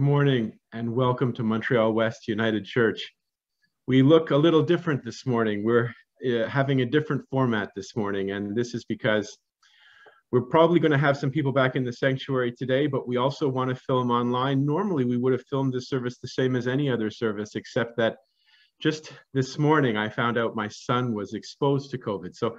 Good morning and welcome to Montreal West United Church. We look a little different this morning. We're uh, having a different format this morning, and this is because we're probably going to have some people back in the sanctuary today, but we also want to film online. Normally, we would have filmed this service the same as any other service, except that just this morning I found out my son was exposed to COVID. So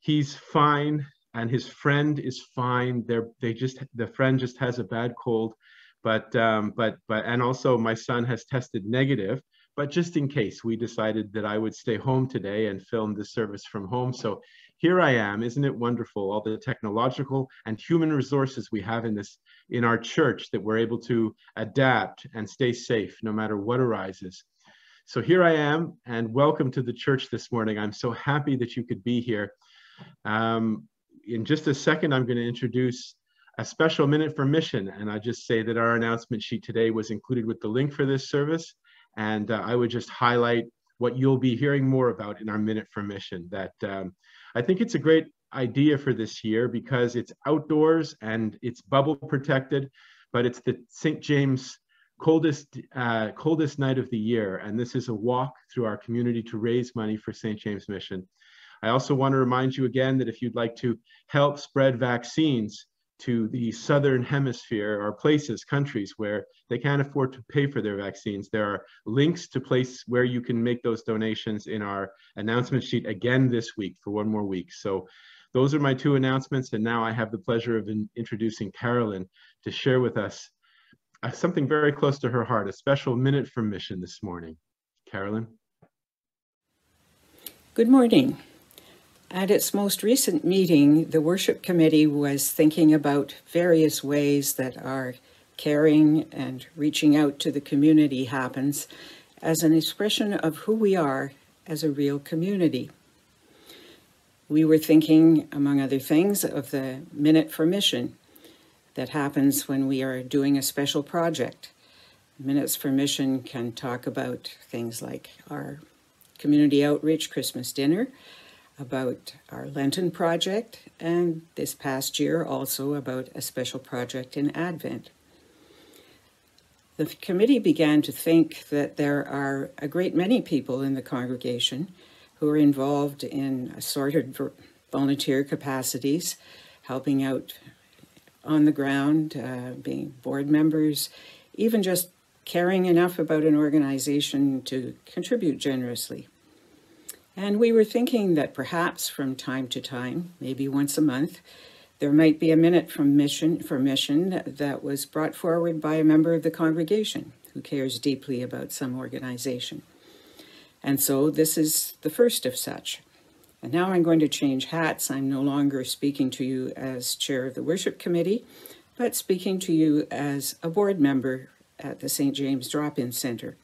he's fine, and his friend is fine. They're they just the friend just has a bad cold but um, but but and also my son has tested negative but just in case we decided that i would stay home today and film this service from home. So here i am. Isn't it wonderful all the technological and human resources we have in this in our church that we're able to adapt and stay safe no matter what arises? So here i am and welcome to the church this morning. I'm so happy that you could be here. Um, in just a second i'm going to introduce a special minute for mission. And I just say that our announcement sheet today was included with the link for this service. And uh, I would just highlight what you'll be hearing more about in our minute for mission that um, I think it's a great idea for this year because it's outdoors and it's bubble protected, but it's the St. James coldest uh, coldest night of the year. And this is a walk through our community to raise money for St. James Mission. I also want to remind you again that if you'd like to help spread vaccines, to the southern hemisphere or places, countries where they can't afford to pay for their vaccines. There are links to place where you can make those donations in our announcement sheet again this week for one more week. So those are my two announcements. And now I have the pleasure of in introducing Carolyn to share with us uh, something very close to her heart, a special minute from mission this morning. Carolyn. Good morning. At its most recent meeting, the worship committee was thinking about various ways that our caring and reaching out to the community happens as an expression of who we are as a real community. we were thinking, among other things, of the Minute for Mission that happens when we are doing a special project. Minutes for Mission can talk about things like our community outreach Christmas dinner, about our Lenten project, and this past year also about a special project in Advent. The committee began to think that there are a great many people in the congregation who are involved in assorted volunteer capacities, helping out on the ground, uh, being board members, even just caring enough about an organization to contribute generously. And we were thinking that perhaps from time to time, maybe once a month, there might be a minute from mission for mission that was brought forward by a member of the congregation who cares deeply about some organization. And so this is the first of such. And now I'm going to change hats. I'm no longer speaking to you as chair of the worship committee, but speaking to you as a board member at the St. James Drop-In Center.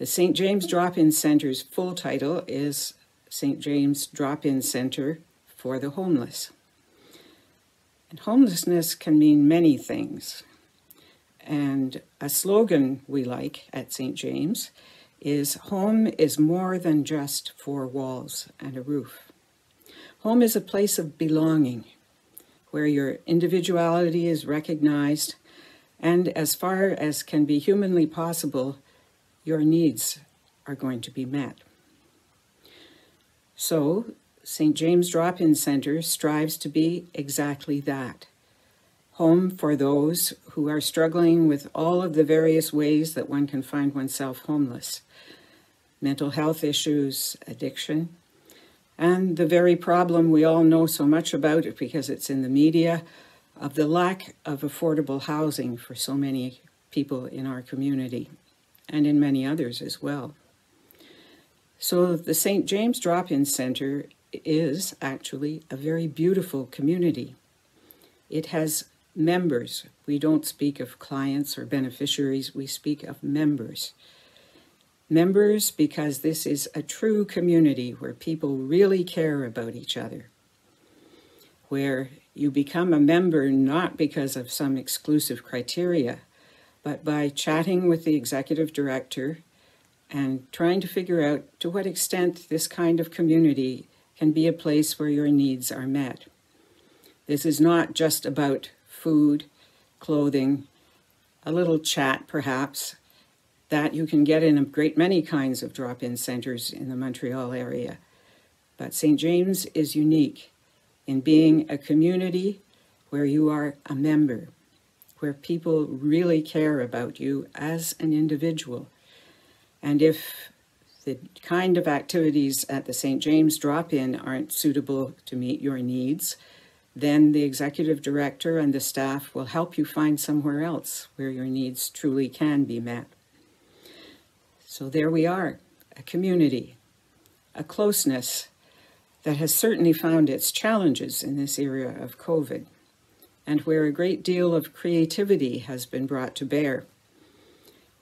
The St. James Drop-In Center's full title is St. James Drop-In Center for the Homeless. And homelessness can mean many things. And a slogan we like at St. James is home is more than just four walls and a roof. Home is a place of belonging where your individuality is recognized and as far as can be humanly possible, your needs are going to be met. So, St. James Drop In Center strives to be exactly that home for those who are struggling with all of the various ways that one can find oneself homeless mental health issues, addiction, and the very problem we all know so much about it because it's in the media of the lack of affordable housing for so many people in our community and in many others as well. So the St. James Drop-In Center is actually a very beautiful community. It has members. We don't speak of clients or beneficiaries, we speak of members. Members because this is a true community where people really care about each other, where you become a member not because of some exclusive criteria, but by chatting with the executive director and trying to figure out to what extent this kind of community can be a place where your needs are met. This is not just about food, clothing, a little chat perhaps, that you can get in a great many kinds of drop-in centers in the Montreal area. But St. James is unique in being a community where you are a member, where people really care about you as an individual. And if the kind of activities at the St. James drop-in aren't suitable to meet your needs, then the executive director and the staff will help you find somewhere else where your needs truly can be met. So there we are, a community, a closeness that has certainly found its challenges in this era of COVID, and where a great deal of creativity has been brought to bear.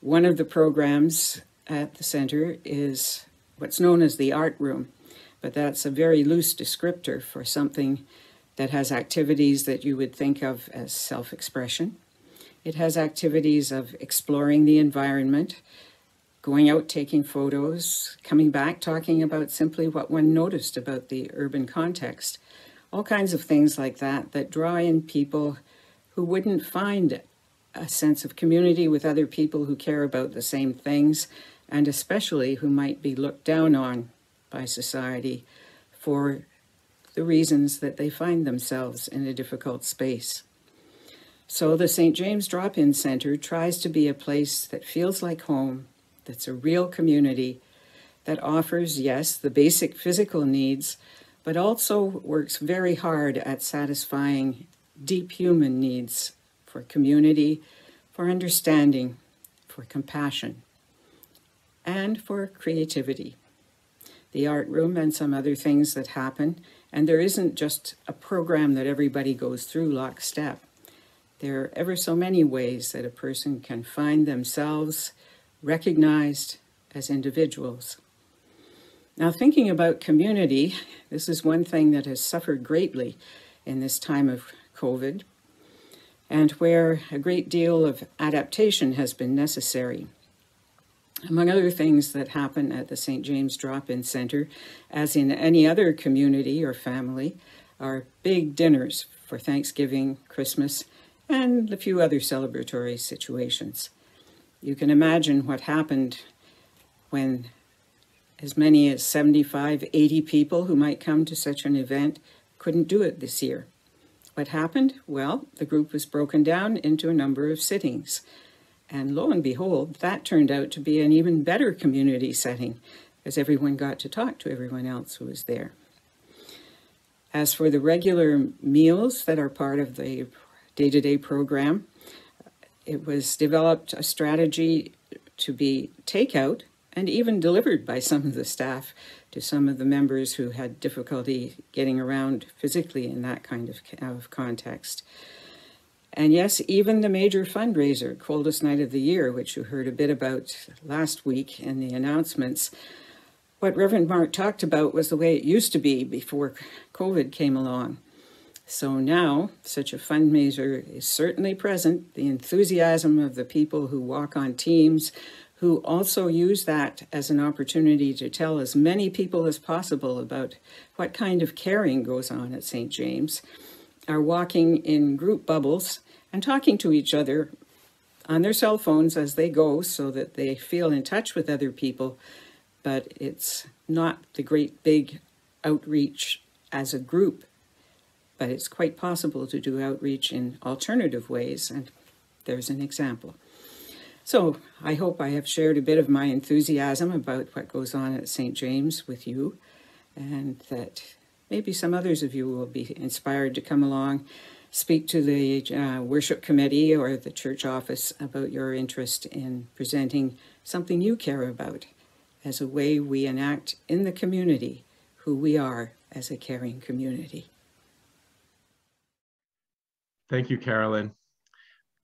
One of the programs at the center is what's known as the art room, but that's a very loose descriptor for something that has activities that you would think of as self-expression. It has activities of exploring the environment, going out taking photos, coming back talking about simply what one noticed about the urban context, all kinds of things like that that draw in people who wouldn't find a sense of community with other people who care about the same things and especially who might be looked down on by society for the reasons that they find themselves in a difficult space. So the St. James Drop-In Center tries to be a place that feels like home, that's a real community, that offers, yes, the basic physical needs, but also works very hard at satisfying deep human needs for community, for understanding, for compassion and for creativity. The art room and some other things that happen, and there isn't just a program that everybody goes through lockstep. There are ever so many ways that a person can find themselves recognized as individuals. Now, thinking about community, this is one thing that has suffered greatly in this time of COVID and where a great deal of adaptation has been necessary. Among other things that happen at the St. James Drop In Center, as in any other community or family, are big dinners for Thanksgiving, Christmas, and a few other celebratory situations. You can imagine what happened when as many as 75, 80 people who might come to such an event couldn't do it this year. What happened? Well, the group was broken down into a number of sittings. And lo and behold, that turned out to be an even better community setting as everyone got to talk to everyone else who was there. As for the regular meals that are part of the day to day program, it was developed a strategy to be takeout and even delivered by some of the staff to some of the members who had difficulty getting around physically in that kind of, of context. And yes, even the major fundraiser, Coldest Night of the Year, which you heard a bit about last week in the announcements, what Reverend Mark talked about was the way it used to be before COVID came along. So now, such a fundraiser is certainly present. The enthusiasm of the people who walk on teams, who also use that as an opportunity to tell as many people as possible about what kind of caring goes on at St. James, are walking in group bubbles and talking to each other on their cell phones as they go so that they feel in touch with other people, but it's not the great big outreach as a group, but it's quite possible to do outreach in alternative ways, and there's an example. So I hope I have shared a bit of my enthusiasm about what goes on at St. James with you, and that maybe some others of you will be inspired to come along, speak to the uh, worship committee or the church office about your interest in presenting something you care about as a way we enact in the community who we are as a caring community. Thank you, Carolyn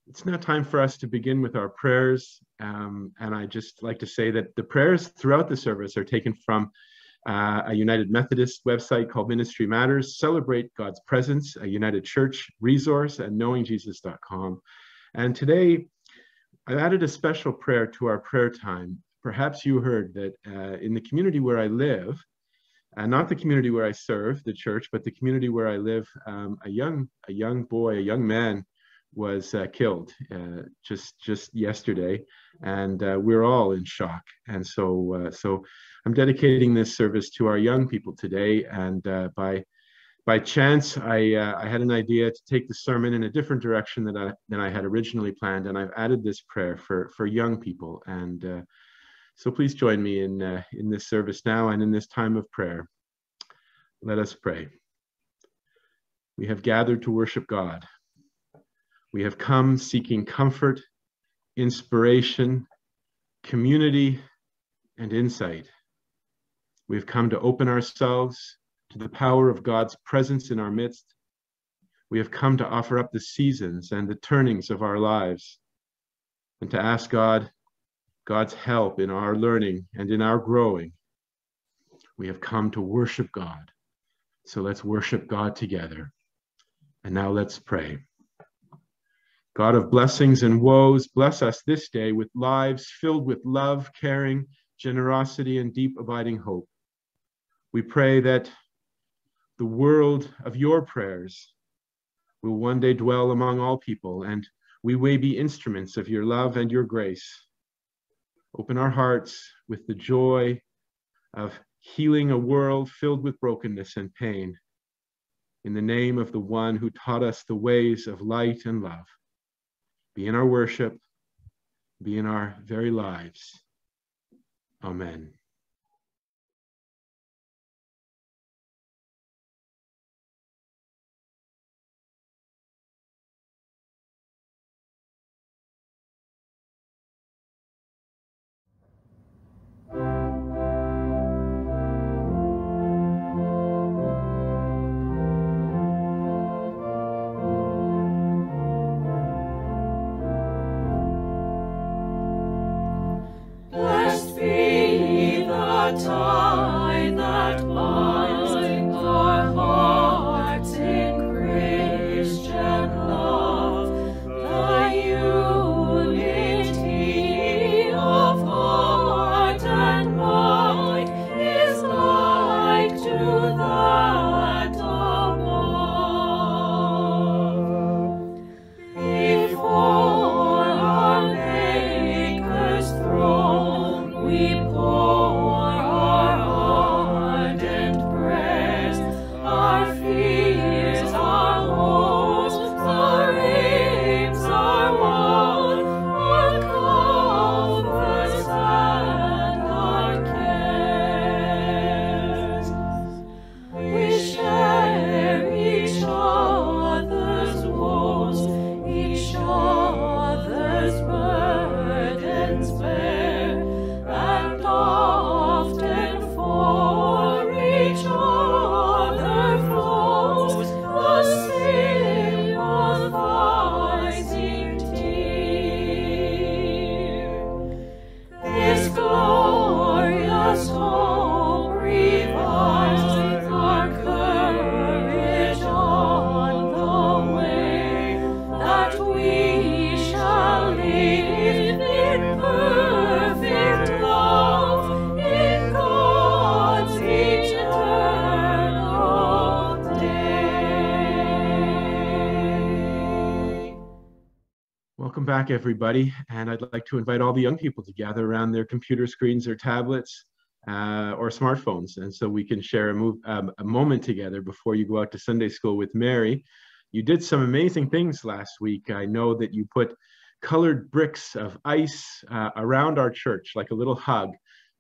it's now time for us to begin with our prayers. Um, and I just like to say that the prayers throughout the service are taken from uh, a United Methodist website called Ministry Matters, Celebrate God's Presence, a United Church resource, and knowingjesus.com. And today, I've added a special prayer to our prayer time. Perhaps you heard that uh, in the community where I live, uh, not the community where I serve, the church, but the community where I live, um, a young a young boy, a young man was uh, killed uh, just just yesterday, and uh, we're all in shock. And so uh, so I'm dedicating this service to our young people today. And uh, by by chance, I uh, I had an idea to take the sermon in a different direction than I than I had originally planned, and I've added this prayer for for young people. And so please join me in in this service now and in this time of prayer. Let us pray. We have gathered to worship God we have come seeking comfort, inspiration, community, and insight. We have come to open ourselves to the power of God's presence in our midst. We have come to offer up the seasons and the turnings of our lives and to ask God, God's help in our learning and in our growing. We have come to worship God. So let's worship God together. And now let's pray. God of blessings and woes, bless us this day with lives filled with love, caring, generosity, and deep abiding hope. We pray that the world of your prayers will one day dwell among all people, and we may be instruments of your love and your grace. Open our hearts with the joy of healing a world filled with brokenness and pain. In the name of the one who taught us the ways of light and love be in our worship, be in our very lives. Amen. Back, everybody. And I'd like to invite all the young people to gather around their computer screens or tablets uh, or smartphones. And so we can share a, move, um, a moment together before you go out to Sunday school with Mary. You did some amazing things last week. I know that you put colored bricks of ice uh, around our church, like a little hug,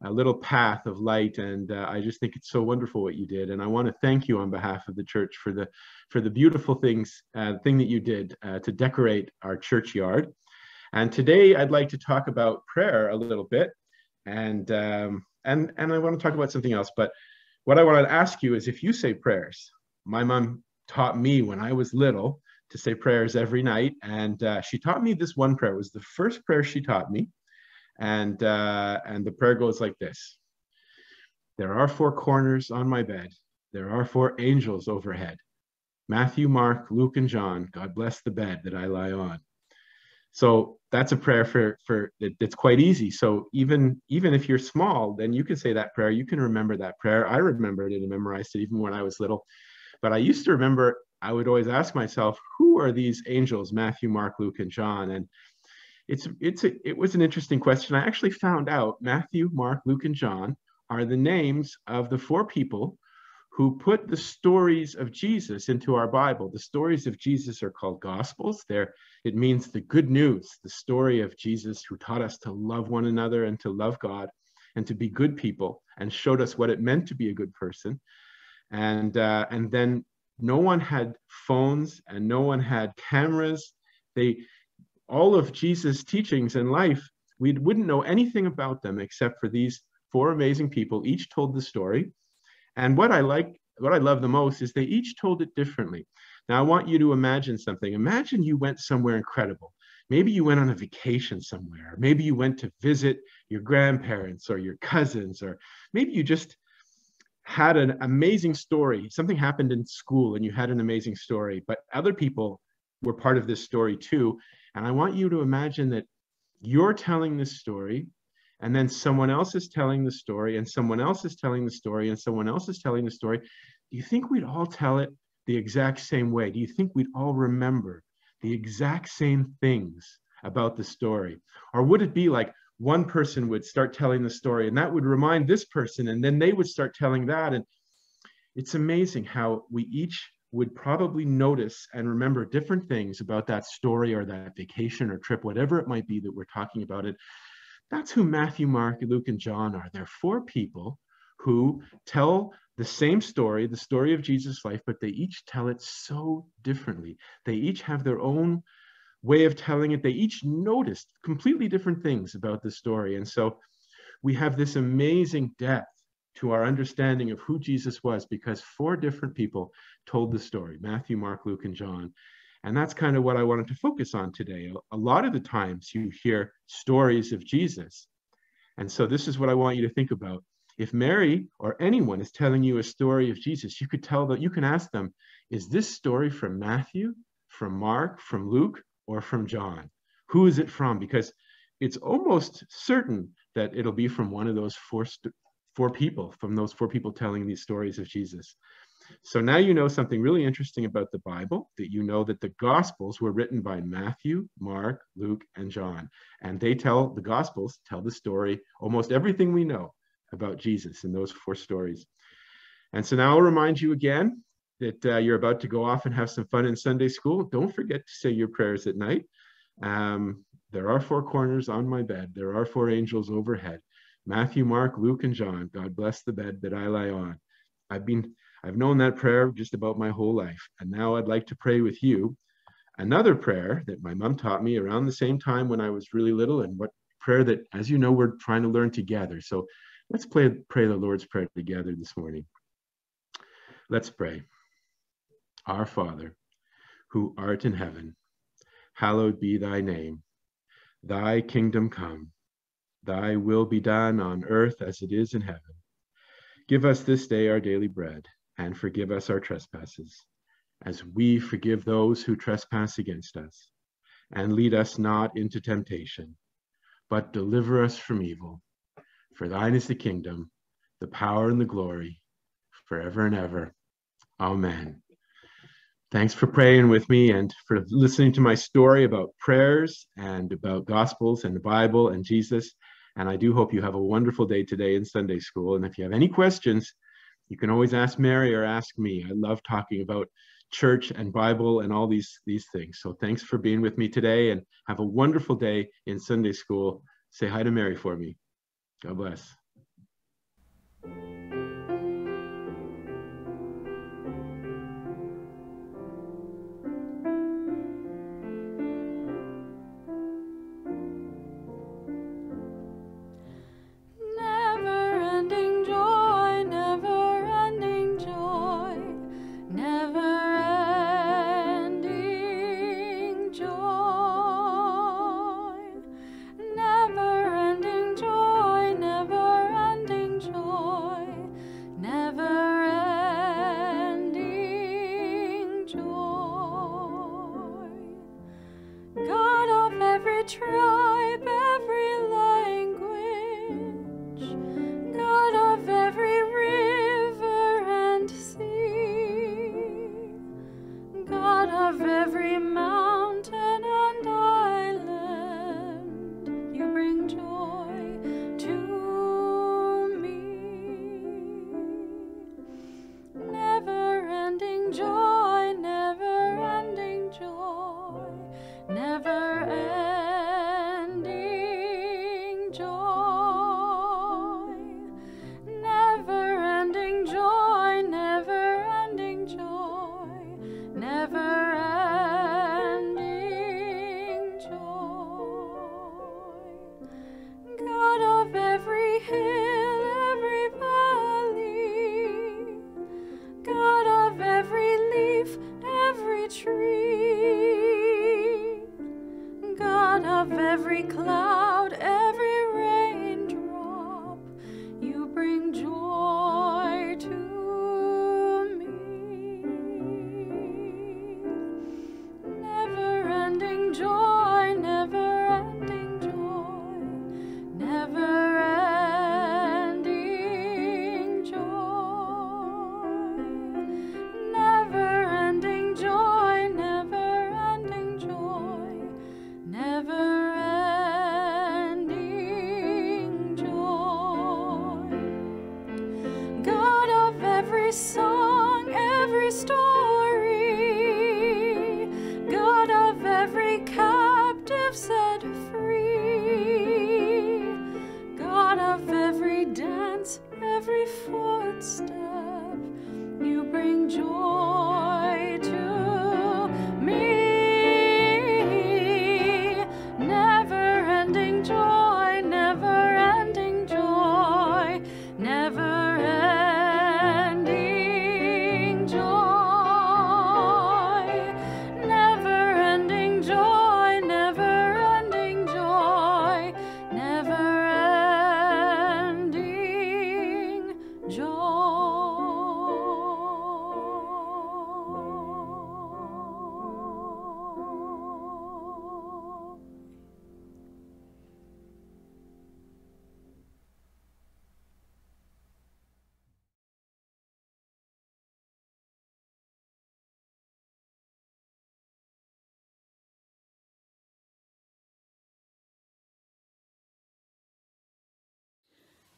a little path of light. And uh, I just think it's so wonderful what you did. And I want to thank you on behalf of the church for the for the beautiful things, uh, thing that you did uh, to decorate our churchyard. And today I'd like to talk about prayer a little bit. And um, and and I want to talk about something else. But what I want to ask you is if you say prayers. My mom taught me when I was little to say prayers every night, and uh, she taught me this one prayer. It was the first prayer she taught me, and uh, and the prayer goes like this: There are four corners on my bed. There are four angels overhead. Matthew, Mark, Luke, and John. God bless the bed that I lie on. So that's a prayer for for it's quite easy. So even even if you're small, then you can say that prayer. You can remember that prayer. I remembered it and memorized it even when I was little. But I used to remember. I would always ask myself, who are these angels? Matthew, Mark, Luke, and John. And it's it's a, it was an interesting question. I actually found out Matthew, Mark, Luke, and John are the names of the four people who put the stories of Jesus into our Bible. The stories of Jesus are called Gospels. There, it means the good news, the story of Jesus who taught us to love one another and to love God and to be good people and showed us what it meant to be a good person. And uh, and then no one had phones and no one had cameras. They all of Jesus' teachings and life, we wouldn't know anything about them except for these four amazing people. Each told the story and what I like, what I love the most is they each told it differently. Now, I want you to imagine something. Imagine you went somewhere incredible. Maybe you went on a vacation somewhere. Maybe you went to visit your grandparents or your cousins, or maybe you just had an amazing story. Something happened in school and you had an amazing story, but other people were part of this story too. And I want you to imagine that you're telling this story and then someone else is telling the story and someone else is telling the story and someone else is telling the story. Do you think we'd all tell it the exact same way? Do you think we'd all remember the exact same things about the story? Or would it be like one person would start telling the story and that would remind this person and then they would start telling that? And it's amazing how we each would probably notice and remember different things about that story or that vacation or trip whatever it might be that we're talking about it that's who Matthew, Mark, Luke, and John are. They're four people who tell the same story, the story of Jesus' life, but they each tell it so differently. They each have their own way of telling it. They each noticed completely different things about the story. And so we have this amazing depth to our understanding of who Jesus was because four different people told the story Matthew, Mark, Luke, and John. And that's kind of what I wanted to focus on today. A lot of the times you hear stories of Jesus. And so this is what I want you to think about. If Mary or anyone is telling you a story of Jesus, you could tell that you can ask them, is this story from Matthew, from Mark, from Luke, or from John? Who is it from? Because it's almost certain that it'll be from one of those four, four people, from those four people telling these stories of Jesus. So now you know something really interesting about the Bible, that you know that the Gospels were written by Matthew, Mark, Luke, and John. And they tell, the Gospels tell the story, almost everything we know about Jesus in those four stories. And so now I'll remind you again that uh, you're about to go off and have some fun in Sunday school. Don't forget to say your prayers at night. Um, there are four corners on my bed. There are four angels overhead. Matthew, Mark, Luke, and John. God bless the bed that I lie on. I've been I've known that prayer just about my whole life. And now I'd like to pray with you another prayer that my mom taught me around the same time when I was really little, and what prayer that, as you know, we're trying to learn together. So let's play, pray the Lord's Prayer together this morning. Let's pray. Our Father, who art in heaven, hallowed be thy name. Thy kingdom come, thy will be done on earth as it is in heaven. Give us this day our daily bread and forgive us our trespasses, as we forgive those who trespass against us. And lead us not into temptation, but deliver us from evil. For thine is the kingdom, the power, and the glory, forever and ever. Amen. Thanks for praying with me and for listening to my story about prayers and about Gospels and the Bible and Jesus. And I do hope you have a wonderful day today in Sunday school. And if you have any questions, you can always ask Mary or ask me. I love talking about church and Bible and all these, these things. So thanks for being with me today and have a wonderful day in Sunday school. Say hi to Mary for me. God bless.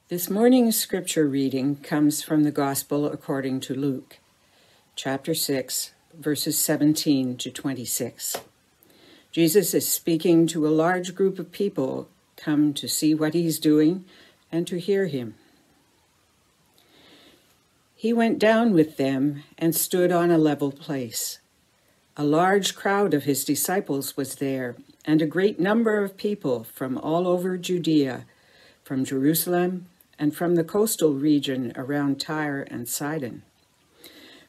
This morning's scripture reading comes from the Gospel according to Luke, chapter 6, verses 17 to 26. Jesus is speaking to a large group of people come to see what he's doing and to hear him. He went down with them and stood on a level place. A large crowd of his disciples was there, and a great number of people from all over Judea, from Jerusalem, and from the coastal region around Tyre and Sidon,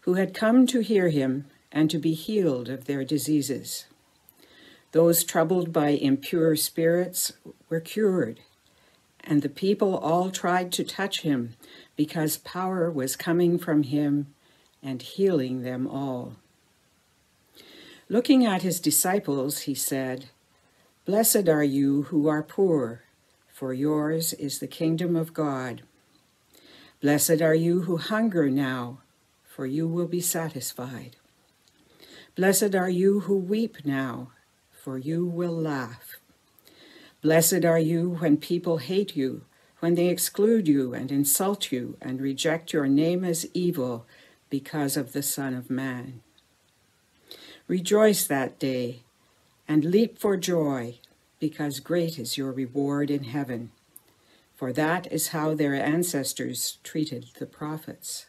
who had come to hear him and to be healed of their diseases. Those troubled by impure spirits were cured, and the people all tried to touch him because power was coming from him and healing them all. Looking at his disciples, he said, Blessed are you who are poor for yours is the kingdom of God. Blessed are you who hunger now, for you will be satisfied. Blessed are you who weep now, for you will laugh. Blessed are you when people hate you, when they exclude you and insult you and reject your name as evil because of the Son of Man. Rejoice that day and leap for joy, because great is your reward in heaven. For that is how their ancestors treated the prophets.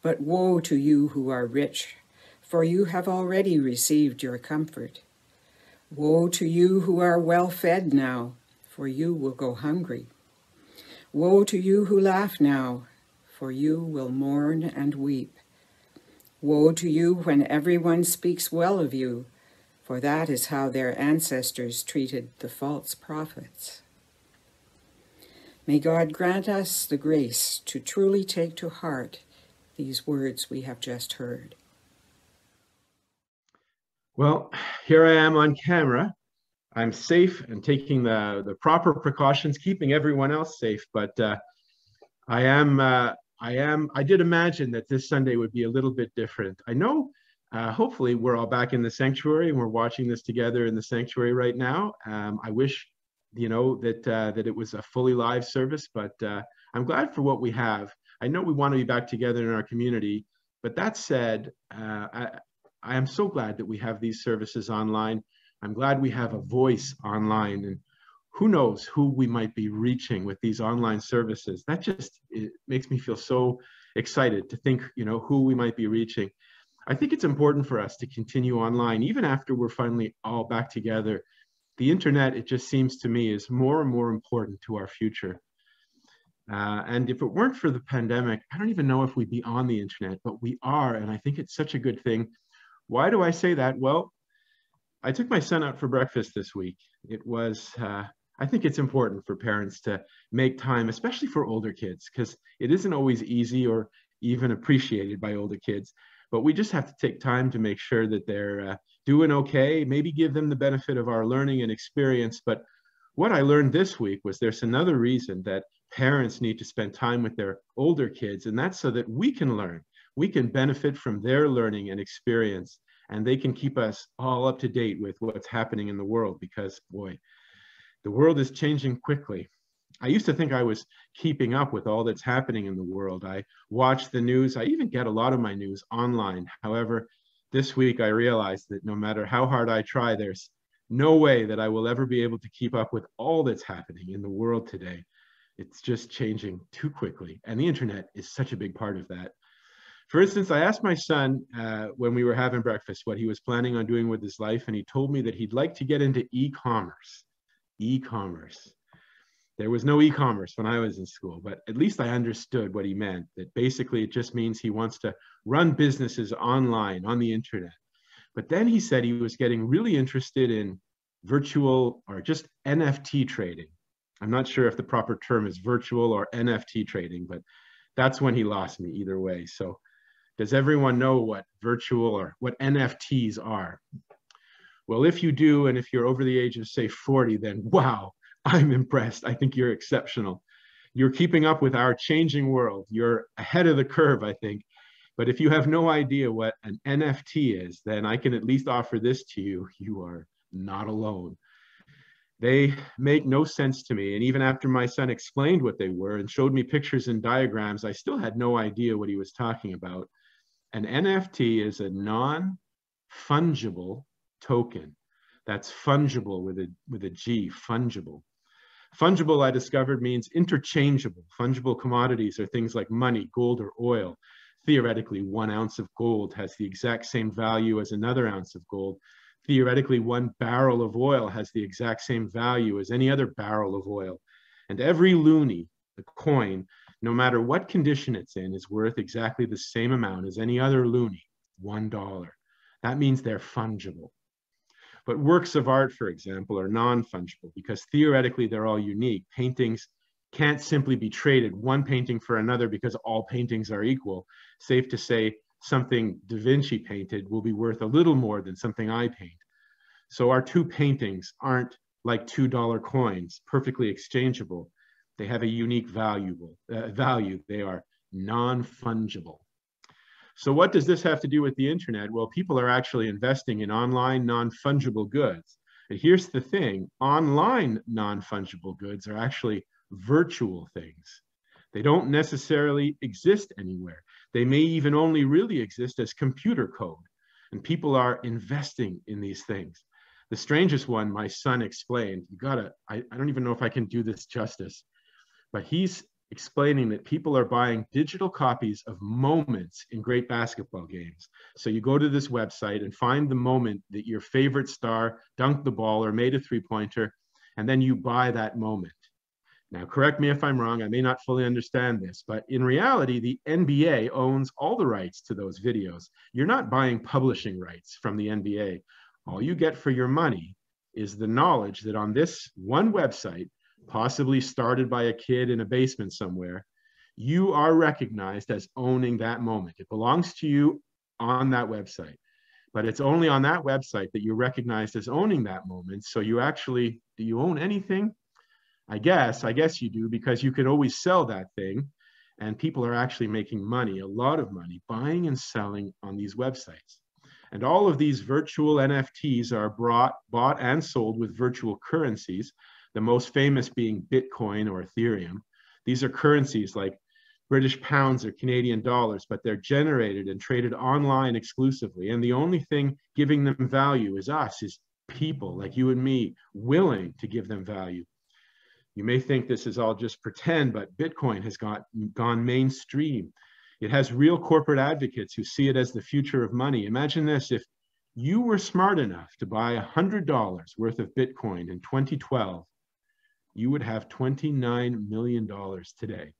But woe to you who are rich, for you have already received your comfort. Woe to you who are well fed now, for you will go hungry. Woe to you who laugh now, for you will mourn and weep. Woe to you when everyone speaks well of you, for that is how their ancestors treated the false prophets. May God grant us the grace to truly take to heart these words we have just heard. Well, here I am on camera. I'm safe and taking the, the proper precautions, keeping everyone else safe. But uh, I am, uh, I am, I did imagine that this Sunday would be a little bit different. I know, uh, hopefully, we're all back in the sanctuary and we're watching this together in the sanctuary right now. Um, I wish, you know, that uh, that it was a fully live service, but uh, I'm glad for what we have. I know we want to be back together in our community, but that said, uh, I, I am so glad that we have these services online. I'm glad we have a voice online and who knows who we might be reaching with these online services. That just makes me feel so excited to think, you know, who we might be reaching. I think it's important for us to continue online, even after we're finally all back together. The internet, it just seems to me, is more and more important to our future. Uh, and if it weren't for the pandemic, I don't even know if we'd be on the internet, but we are. And I think it's such a good thing. Why do I say that? Well, I took my son out for breakfast this week. It was, uh, I think it's important for parents to make time, especially for older kids, because it isn't always easy or even appreciated by older kids. But we just have to take time to make sure that they're uh, doing okay, maybe give them the benefit of our learning and experience. But what I learned this week was there's another reason that parents need to spend time with their older kids, and that's so that we can learn. We can benefit from their learning and experience, and they can keep us all up to date with what's happening in the world because, boy, the world is changing quickly. I used to think I was keeping up with all that's happening in the world. I watch the news. I even get a lot of my news online. However, this week I realized that no matter how hard I try, there's no way that I will ever be able to keep up with all that's happening in the world today. It's just changing too quickly. And the internet is such a big part of that. For instance, I asked my son uh, when we were having breakfast what he was planning on doing with his life, and he told me that he'd like to get into e commerce. E commerce. There was no e commerce when I was in school, but at least I understood what he meant. That basically it just means he wants to run businesses online on the internet. But then he said he was getting really interested in virtual or just NFT trading. I'm not sure if the proper term is virtual or NFT trading, but that's when he lost me either way. So, does everyone know what virtual or what NFTs are? Well, if you do, and if you're over the age of, say, 40, then wow, I'm impressed. I think you're exceptional. You're keeping up with our changing world. You're ahead of the curve, I think. But if you have no idea what an NFT is, then I can at least offer this to you. You are not alone. They make no sense to me. And even after my son explained what they were and showed me pictures and diagrams, I still had no idea what he was talking about. An NFT is a non fungible token. That's fungible with a, with a G, fungible. Fungible, I discovered, means interchangeable. Fungible commodities are things like money, gold, or oil. Theoretically, one ounce of gold has the exact same value as another ounce of gold. Theoretically, one barrel of oil has the exact same value as any other barrel of oil. And every loonie, the coin, no matter what condition it's in, is worth exactly the same amount as any other loonie, $1. That means they're fungible. But works of art, for example, are non-fungible because theoretically they're all unique. Paintings can't simply be traded one painting for another because all paintings are equal. Safe to say something Da Vinci painted will be worth a little more than something I paint. So our two paintings aren't like $2 coins, perfectly exchangeable. They have a unique valuable, uh, value. They are non-fungible. So what does this have to do with the internet? Well, people are actually investing in online non-fungible goods. And here's the thing, online non-fungible goods are actually virtual things. They don't necessarily exist anywhere. They may even only really exist as computer code. And people are investing in these things. The strangest one, my son explained, you gotta, I, I don't even know if I can do this justice, but he's explaining that people are buying digital copies of moments in great basketball games. So you go to this website and find the moment that your favorite star dunked the ball or made a three pointer, and then you buy that moment. Now, correct me if I'm wrong, I may not fully understand this, but in reality, the NBA owns all the rights to those videos. You're not buying publishing rights from the NBA. All you get for your money is the knowledge that on this one website, possibly started by a kid in a basement somewhere, you are recognized as owning that moment. It belongs to you on that website, but it's only on that website that you're recognized as owning that moment. So you actually, do you own anything? I guess, I guess you do because you can always sell that thing and people are actually making money, a lot of money, buying and selling on these websites. And all of these virtual NFTs are brought, bought and sold with virtual currencies the most famous being Bitcoin or Ethereum. These are currencies like British pounds or Canadian dollars, but they're generated and traded online exclusively. And the only thing giving them value is us, is people like you and me willing to give them value. You may think this is all just pretend, but Bitcoin has got, gone mainstream. It has real corporate advocates who see it as the future of money. Imagine this if you were smart enough to buy $100 worth of Bitcoin in 2012 you would have $29 million today.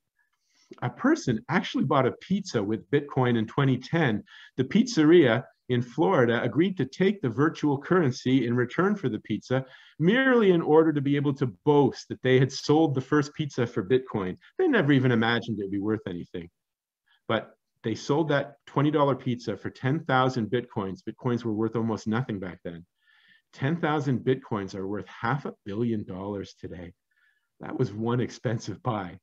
A person actually bought a pizza with Bitcoin in 2010. The pizzeria in Florida agreed to take the virtual currency in return for the pizza merely in order to be able to boast that they had sold the first pizza for Bitcoin. They never even imagined it would be worth anything. But they sold that $20 pizza for 10,000 Bitcoins. Bitcoins were worth almost nothing back then. 10,000 Bitcoins are worth half a billion dollars today. That was one expensive buy.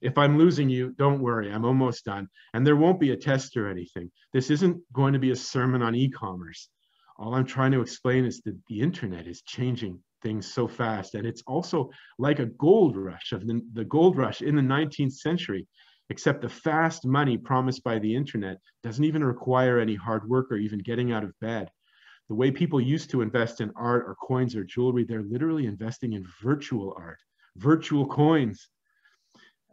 If I'm losing you, don't worry, I'm almost done. And there won't be a test or anything. This isn't going to be a sermon on e-commerce. All I'm trying to explain is that the internet is changing things so fast. And it's also like a gold rush of the, the gold rush in the 19th century, except the fast money promised by the internet doesn't even require any hard work or even getting out of bed. The way people used to invest in art or coins or jewelry, they're literally investing in virtual art virtual coins,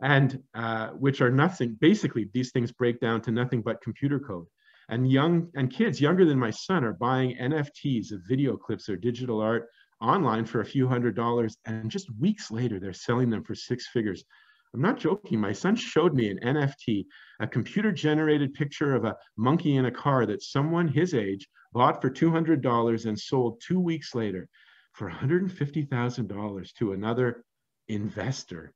and uh, which are nothing. Basically, these things break down to nothing but computer code. And young and kids younger than my son are buying NFTs of video clips or digital art online for a few hundred dollars, and just weeks later they're selling them for six figures. I'm not joking. My son showed me an NFT, a computer generated picture of a monkey in a car that someone his age bought for $200 and sold two weeks later for $150,000 to another investor.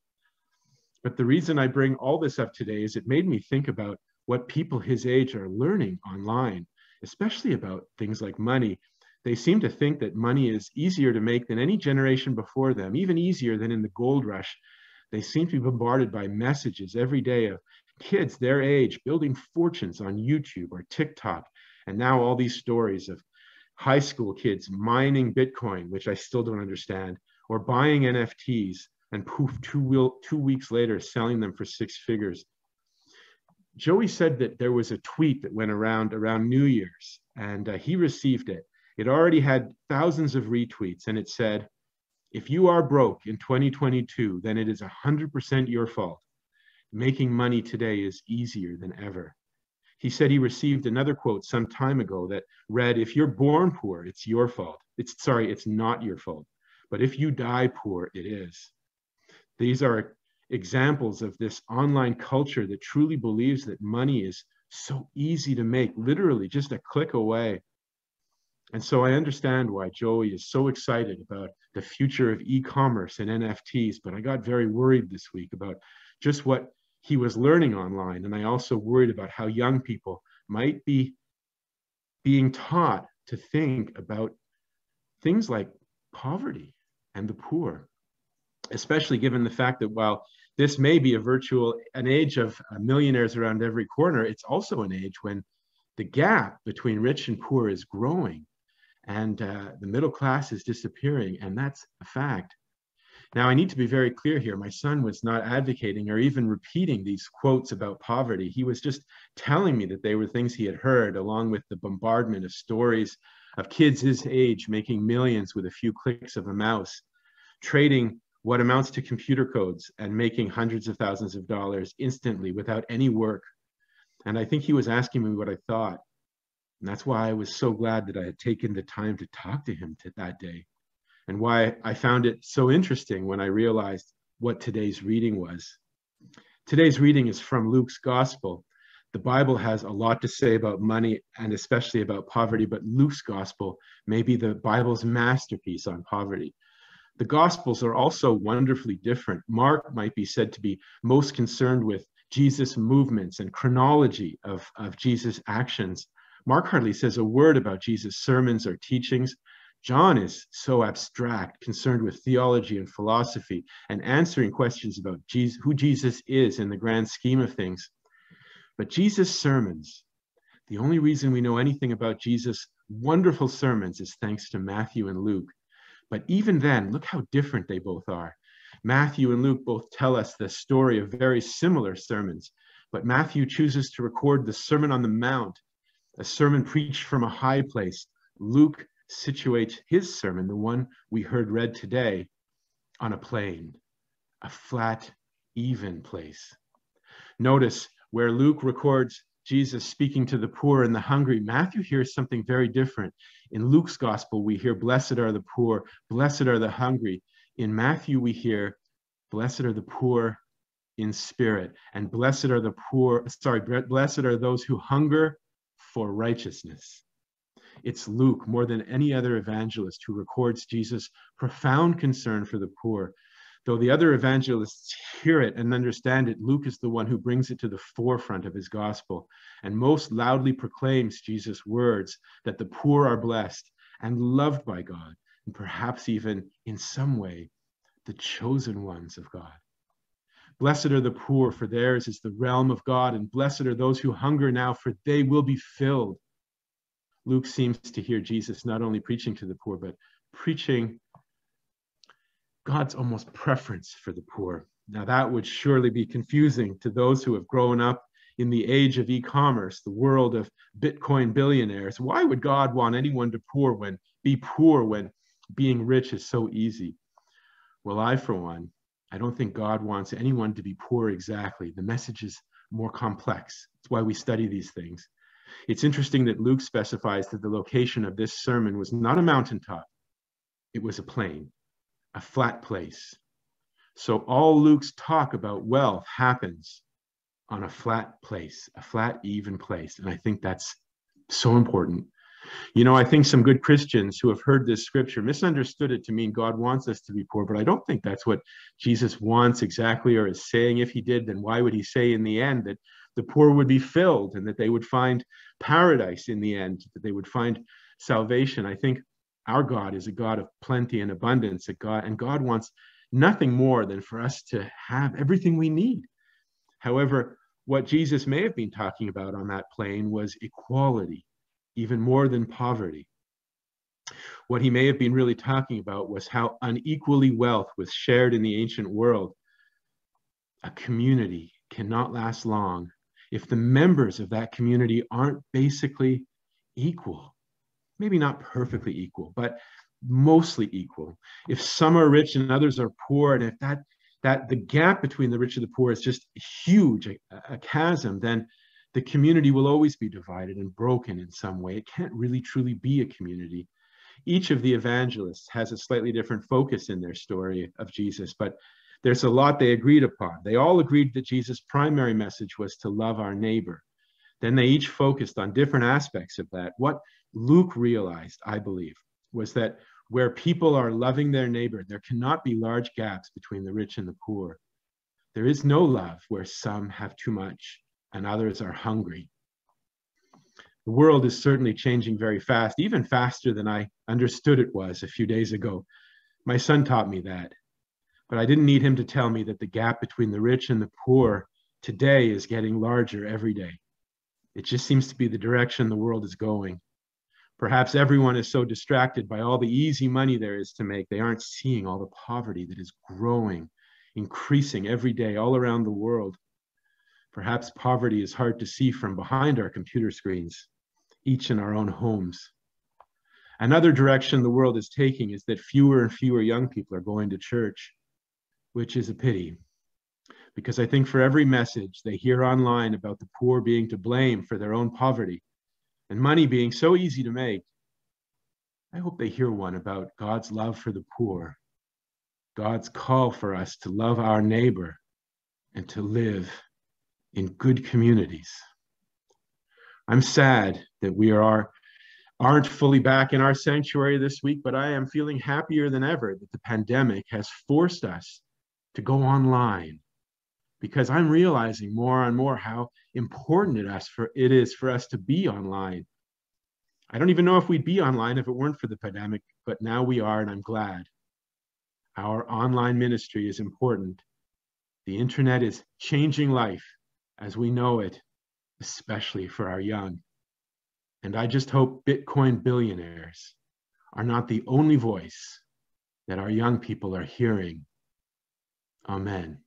But the reason I bring all this up today is it made me think about what people his age are learning online, especially about things like money. They seem to think that money is easier to make than any generation before them, even easier than in the gold rush. They seem to be bombarded by messages every day of kids their age building fortunes on YouTube or TikTok. And now all these stories of high school kids mining Bitcoin, which I still don't understand, or buying NFTs and poof, two, two weeks later, selling them for six figures. Joey said that there was a tweet that went around around New Year's, and uh, he received it. It already had thousands of retweets, and it said, if you are broke in 2022, then it is 100% your fault. Making money today is easier than ever. He said he received another quote some time ago that read, if you're born poor, it's your fault. It's sorry, it's not your fault. But if you die poor, it is. These are examples of this online culture that truly believes that money is so easy to make, literally just a click away. And so I understand why Joey is so excited about the future of e-commerce and NFTs, but I got very worried this week about just what he was learning online. And I also worried about how young people might be being taught to think about things like poverty and the poor especially given the fact that while this may be a virtual, an age of uh, millionaires around every corner. It's also an age when the gap between rich and poor is growing and uh, the middle class is disappearing. And that's a fact. Now, I need to be very clear here. My son was not advocating or even repeating these quotes about poverty. He was just telling me that they were things he had heard, along with the bombardment of stories of kids his age making millions with a few clicks of a mouse, trading what amounts to computer codes and making hundreds of thousands of dollars instantly without any work. And I think he was asking me what I thought. And that's why I was so glad that I had taken the time to talk to him to that day and why I found it so interesting when I realized what today's reading was. Today's reading is from Luke's Gospel. The Bible has a lot to say about money and especially about poverty, but Luke's Gospel may be the Bible's masterpiece on poverty. The Gospels are also wonderfully different. Mark might be said to be most concerned with Jesus' movements and chronology of, of Jesus' actions. Mark hardly says a word about Jesus' sermons or teachings. John is so abstract, concerned with theology and philosophy and answering questions about Jesus, who Jesus is in the grand scheme of things. But Jesus' sermons, the only reason we know anything about Jesus' wonderful sermons is thanks to Matthew and Luke. But even then, look how different they both are. Matthew and Luke both tell us the story of very similar sermons, but Matthew chooses to record the Sermon on the Mount, a sermon preached from a high place. Luke situates his sermon, the one we heard read today, on a plain, a flat, even place. Notice where Luke records Jesus speaking to the poor and the hungry, Matthew hears something very different. In Luke's gospel, we hear, Blessed are the poor, blessed are the hungry. In Matthew, we hear, Blessed are the poor in spirit, and blessed are the poor, sorry, blessed are those who hunger for righteousness. It's Luke, more than any other evangelist, who records Jesus' profound concern for the poor. Though the other evangelists hear it and understand it, Luke is the one who brings it to the forefront of his gospel and most loudly proclaims Jesus' words that the poor are blessed and loved by God, and perhaps even in some way the chosen ones of God. Blessed are the poor, for theirs is the realm of God, and blessed are those who hunger now, for they will be filled. Luke seems to hear Jesus not only preaching to the poor, but preaching God's almost preference for the poor. Now, that would surely be confusing to those who have grown up in the age of e-commerce, the world of Bitcoin billionaires. Why would God want anyone to poor when be poor when being rich is so easy? Well, I, for one, I don't think God wants anyone to be poor exactly. The message is more complex. That's why we study these things. It's interesting that Luke specifies that the location of this sermon was not a mountaintop, it was a plain, a flat place. So all Luke's talk about wealth happens on a flat place, a flat, even place. And I think that's so important. You know, I think some good Christians who have heard this scripture misunderstood it to mean God wants us to be poor, but I don't think that's what Jesus wants exactly or is saying. If he did, then why would he say in the end that the poor would be filled and that they would find paradise in the end, that they would find salvation. I think our God is a God of plenty and abundance, a God, and God wants nothing more than for us to have everything we need. However, what Jesus may have been talking about on that plain was equality, even more than poverty. What he may have been really talking about was how unequally wealth was shared in the ancient world. A community cannot last long if the members of that community aren't basically equal, maybe not perfectly equal, but mostly equal. If some are rich and others are poor, and if that that the gap between the rich and the poor is just huge, a, a chasm, then the community will always be divided and broken in some way. It can't really truly be a community. Each of the evangelists has a slightly different focus in their story of Jesus, but there's a lot they agreed upon. They all agreed that Jesus' primary message was to love our neighbor. Then they each focused on different aspects of that. What Luke realized, I believe, was that where people are loving their neighbor, there cannot be large gaps between the rich and the poor. There is no love where some have too much and others are hungry. The world is certainly changing very fast, even faster than I understood it was a few days ago. My son taught me that. But I didn't need him to tell me that the gap between the rich and the poor today is getting larger every day. It just seems to be the direction the world is going. Perhaps everyone is so distracted by all the easy money there is to make, they aren't seeing all the poverty that is growing, increasing every day all around the world. Perhaps poverty is hard to see from behind our computer screens, each in our own homes. Another direction the world is taking is that fewer and fewer young people are going to church which is a pity. Because I think for every message they hear online about the poor being to blame for their own poverty and money being so easy to make, I hope they hear one about God's love for the poor, God's call for us to love our neighbor and to live in good communities. I'm sad that we are aren't fully back in our sanctuary this week, but I am feeling happier than ever that the pandemic has forced us to go online because I'm realizing more and more how important it is for it is for us to be online. I don't even know if we'd be online if it weren't for the pandemic, but now we are, and I'm glad. Our online ministry is important. The internet is changing life as we know it, especially for our young. And I just hope Bitcoin billionaires are not the only voice that our young people are hearing Amen.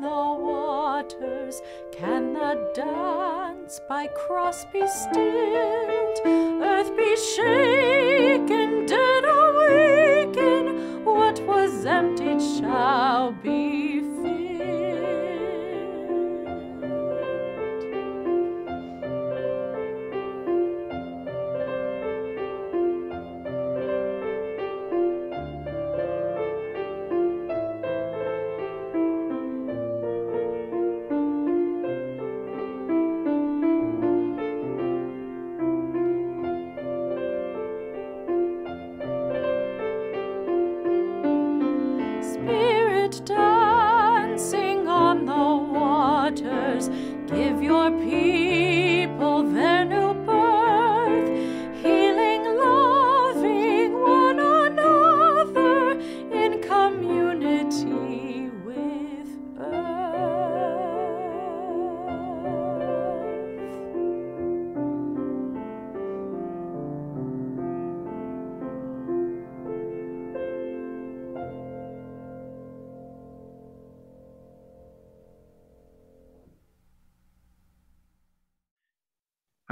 the waters can the dance by cross be stilled, earth be shaken, dead awaken. What was emptied shall be.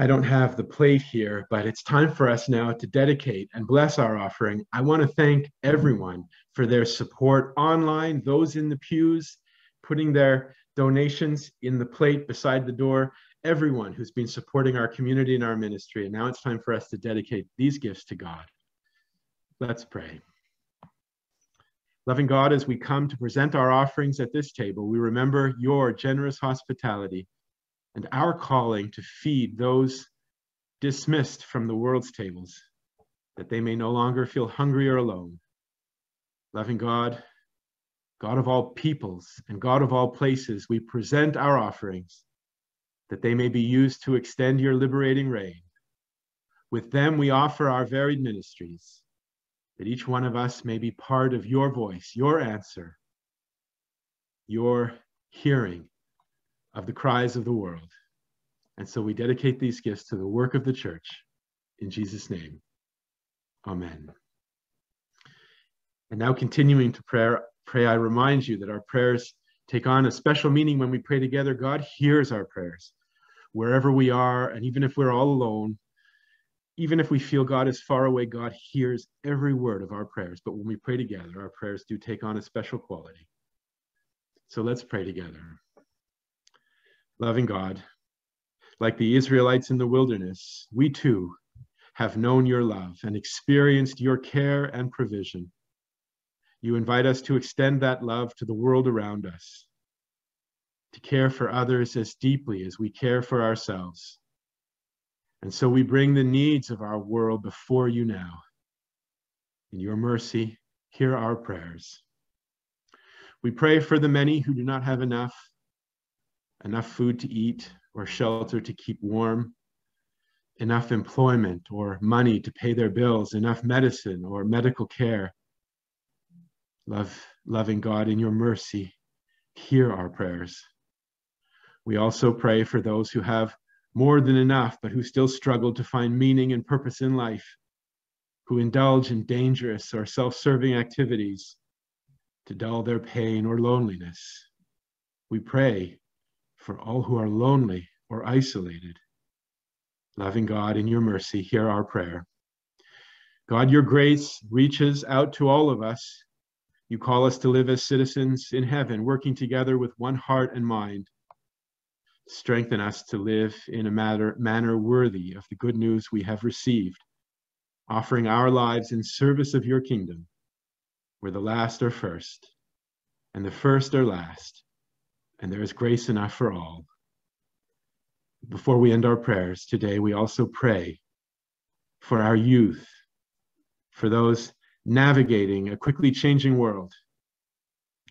I don't have the plate here, but it's time for us now to dedicate and bless our offering. I want to thank everyone for their support online, those in the pews, putting their donations in the plate beside the door, everyone who's been supporting our community and our ministry. And now it's time for us to dedicate these gifts to God. Let's pray. Loving God, as we come to present our offerings at this table, we remember your generous hospitality and our calling to feed those dismissed from the world's tables, that they may no longer feel hungry or alone. Loving God, God of all peoples and God of all places, we present our offerings that they may be used to extend your liberating reign. With them, we offer our varied ministries, that each one of us may be part of your voice, your answer, your hearing of the cries of the world. And so we dedicate these gifts to the work of the church. In Jesus' name, amen. And now, continuing to prayer, pray, I remind you that our prayers take on a special meaning when we pray together. God hears our prayers wherever we are, and even if we're all alone, even if we feel God is far away, God hears every word of our prayers. But when we pray together, our prayers do take on a special quality. So let's pray together. Loving God, like the Israelites in the wilderness, we too have known your love and experienced your care and provision. You invite us to extend that love to the world around us, to care for others as deeply as we care for ourselves. And so we bring the needs of our world before you now. In your mercy, hear our prayers. We pray for the many who do not have enough, enough food to eat or shelter to keep warm, enough employment or money to pay their bills, enough medicine or medical care. Love, loving God, in your mercy, hear our prayers. We also pray for those who have more than enough, but who still struggle to find meaning and purpose in life, who indulge in dangerous or self serving activities to dull their pain or loneliness. We pray for all who are lonely or isolated. Loving God, in your mercy, hear our prayer. God, your grace reaches out to all of us. You call us to live as citizens in heaven, working together with one heart and mind. Strengthen us to live in a matter, manner worthy of the good news we have received, offering our lives in service of your kingdom, where the last are first, and the first are last, and there is grace enough for all. Before we end our prayers today, we also pray for our youth, for those navigating a quickly changing world.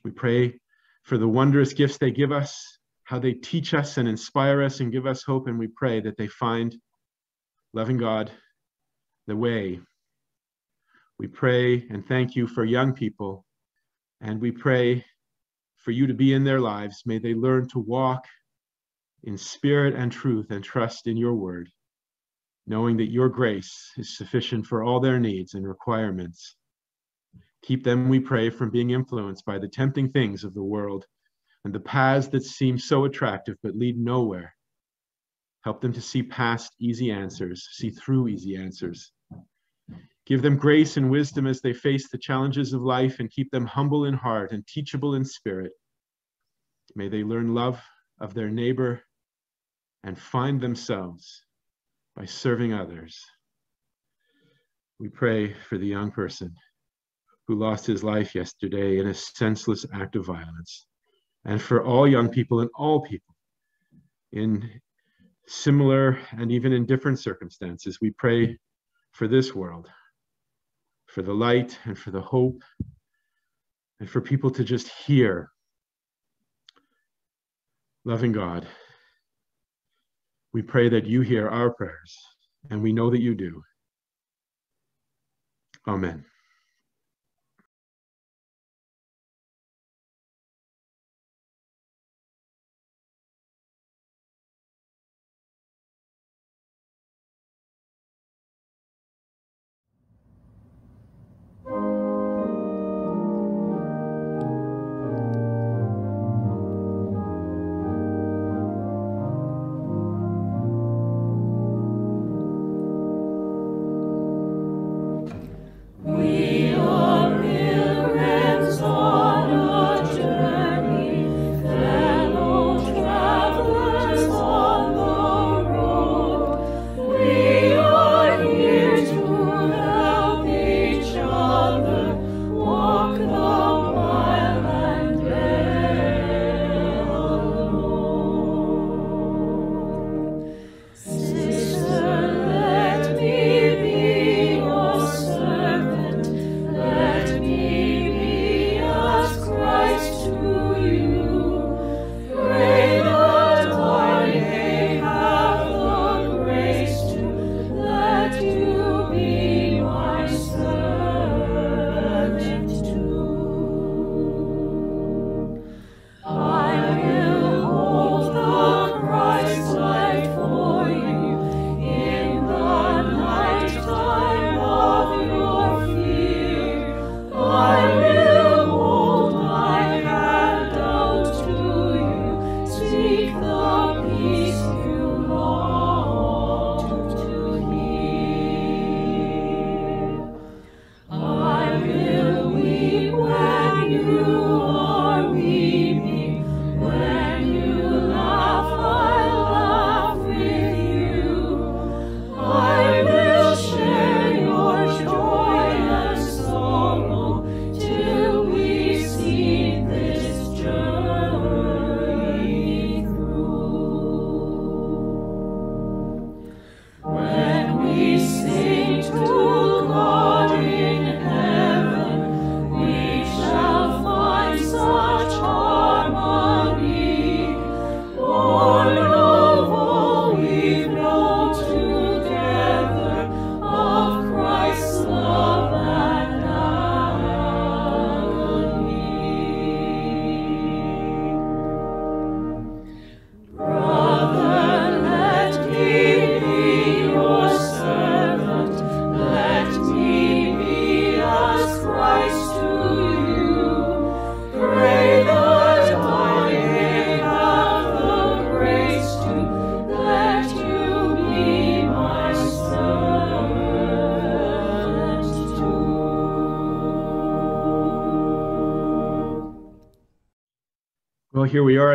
We pray for the wondrous gifts they give us, how they teach us and inspire us and give us hope, and we pray that they find, loving God, the way. We pray and thank you for young people, and we pray for you to be in their lives. May they learn to walk in spirit and truth and trust in your word, knowing that your grace is sufficient for all their needs and requirements. Keep them, we pray, from being influenced by the tempting things of the world and the paths that seem so attractive but lead nowhere. Help them to see past easy answers, see through easy answers. Give them grace and wisdom as they face the challenges of life and keep them humble in heart and teachable in spirit. May they learn love of their neighbor and find themselves by serving others. We pray for the young person who lost his life yesterday in a senseless act of violence, and for all young people and all people in similar and even in different circumstances. We pray for this world for the light and for the hope and for people to just hear loving God. We pray that you hear our prayers, and we know that you do. Amen.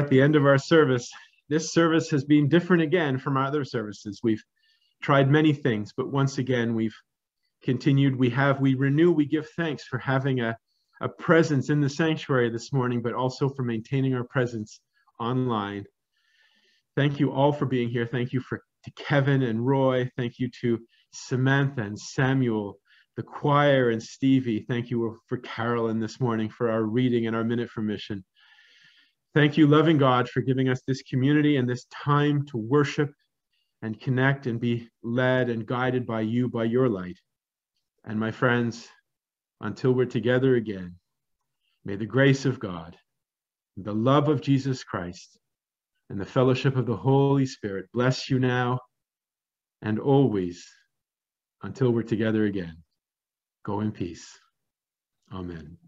At the end of our service. This service has been different again from our other services. We've tried many things, but once again, we've continued. We have, we renew, we give thanks for having a, a presence in the sanctuary this morning, but also for maintaining our presence online. Thank you all for being here. Thank you for to Kevin and Roy. Thank you to Samantha and Samuel, the choir and Stevie. Thank you for Carolyn this morning for our reading and our minute for mission. Thank you, loving God, for giving us this community and this time to worship and connect and be led and guided by you, by your light. And my friends, until we're together again, may the grace of God, the love of Jesus Christ, and the fellowship of the Holy Spirit bless you now and always until we're together again. Go in peace. Amen.